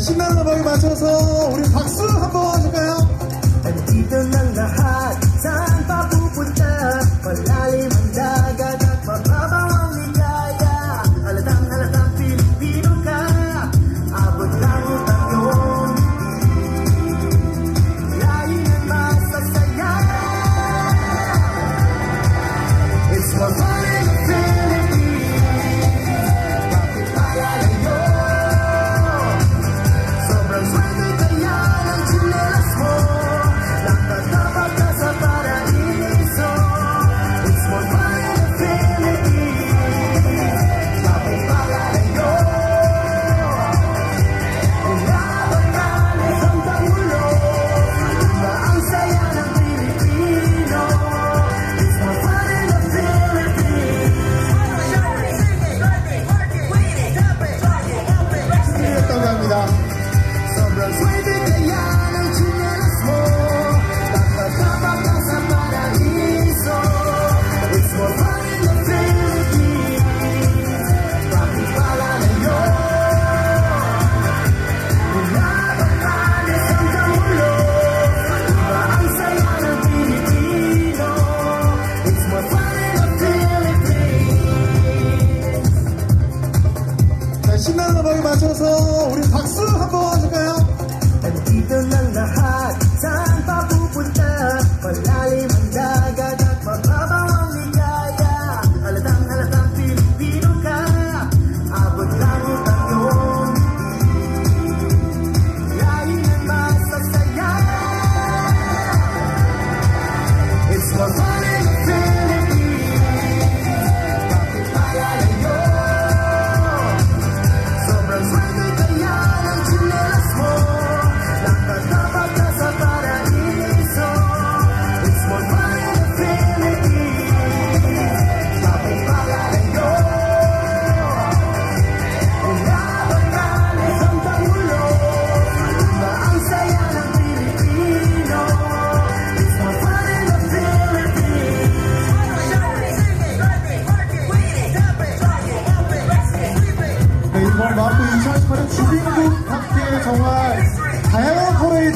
신나는 음악에 맞춰서 우리 박수 한번 하실까요?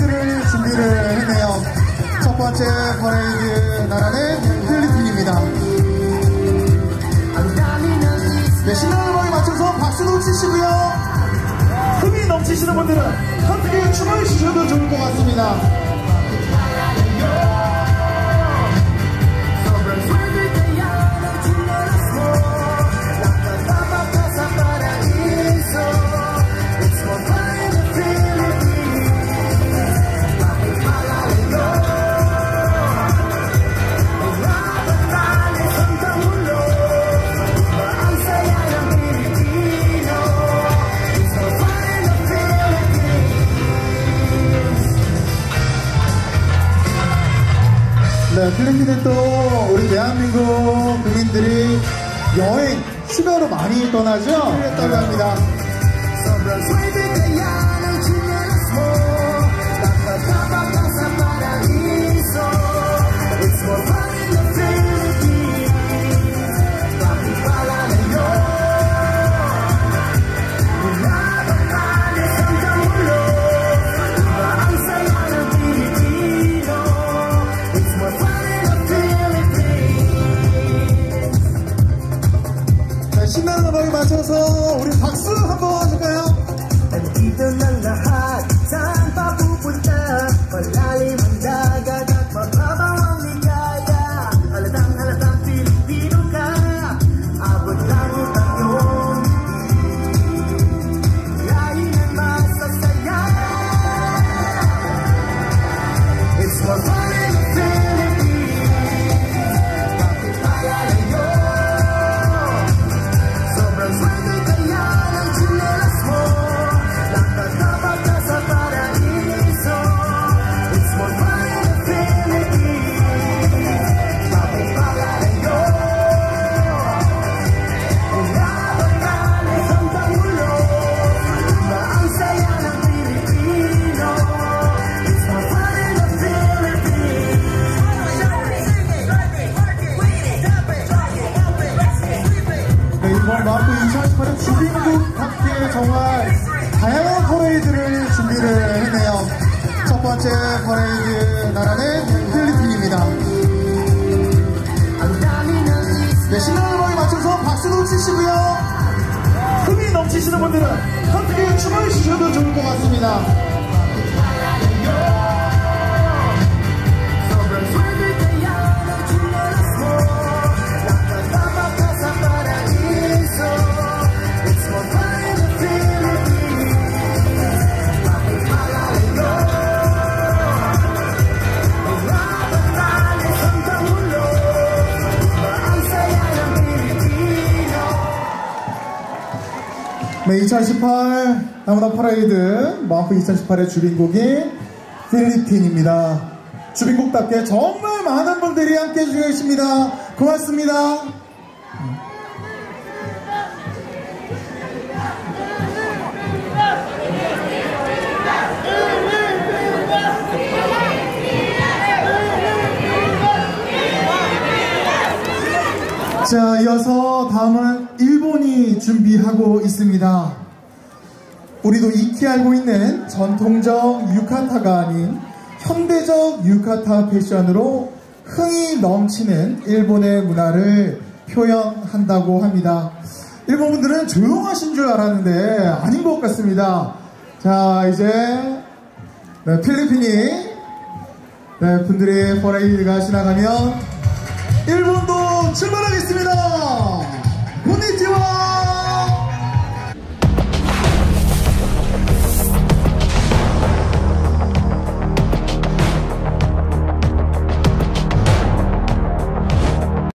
퍼레이드를 준비를 했네요. 첫 번째 퍼레이드 나라는 필리핀입니다. 네, 신나는 음악에 맞춰서 박수도 치시고요. 흥이 넘치시는 분들은 함께 춤을 추셔도 좋을 것 같습니다. 블랙핑은 또 우리 대한민국 국민들이 여행, 휴가로 많이 떠나죠? 그랬다고 합니다. 신나는 음악에 맞춰서 우리 박수 한번 하실까요? 번째 퍼레이드 나라는 필리핀입니다. 네, 신나는 음악에 맞춰서 박수도 치시고요. 흥이 넘치시는 분들은 함께 춤을 추셔도 좋을 것 같습니다. 네, 2018 나무나 퍼레이드 마운프 2018의 주인공이 필리핀입니다. 주인공답게 정말 많은 분들이 함께 해주고 계십니다. 고맙습니다. 자, 이어서 다음은 일본이 준비하고 있습니다. 우리도 익히 알고 있는 전통적 유카타가 아닌 현대적 유카타 패션으로 흥이 넘치는 일본의 문화를 표현한다고 합니다. 일본 분들은 조용하신 줄 알았는데 아닌 것 같습니다. 자, 이제 네, 필리핀이 네, 분들의 퍼레이드가 지나가면 일본도 출발하겠습니다.